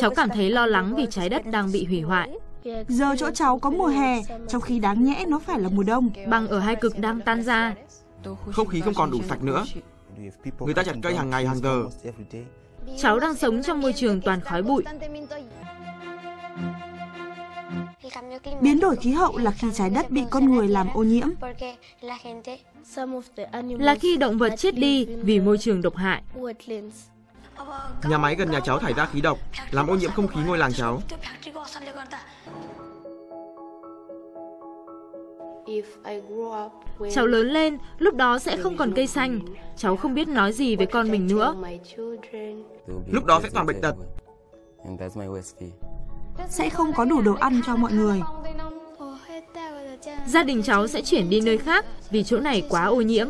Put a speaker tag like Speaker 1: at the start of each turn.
Speaker 1: Cháu cảm thấy lo lắng vì trái đất đang bị hủy hoại.
Speaker 2: Giờ chỗ cháu có mùa hè, trong khi đáng nhẽ nó phải là mùa đông.
Speaker 1: Băng ở hai cực đang tan ra.
Speaker 3: Không khí không còn đủ sạch nữa. Người ta chặt cây hàng ngày hàng giờ.
Speaker 1: Cháu đang sống trong môi trường toàn khói bụi.
Speaker 2: Biến đổi khí hậu là khi trái đất bị con người làm ô nhiễm.
Speaker 1: Là khi động vật chết đi vì môi trường độc hại.
Speaker 3: Nhà máy gần nhà cháu thải ra khí độc, làm ô nhiễm không khí ngôi làng cháu.
Speaker 1: Cháu lớn lên, lúc đó sẽ không còn cây xanh. Cháu không biết nói gì với con mình nữa.
Speaker 3: Lúc đó sẽ toàn bệnh tật.
Speaker 2: Sẽ không có đủ đồ ăn cho mọi người.
Speaker 1: Gia đình cháu sẽ chuyển đi nơi khác vì chỗ này quá ô nhiễm.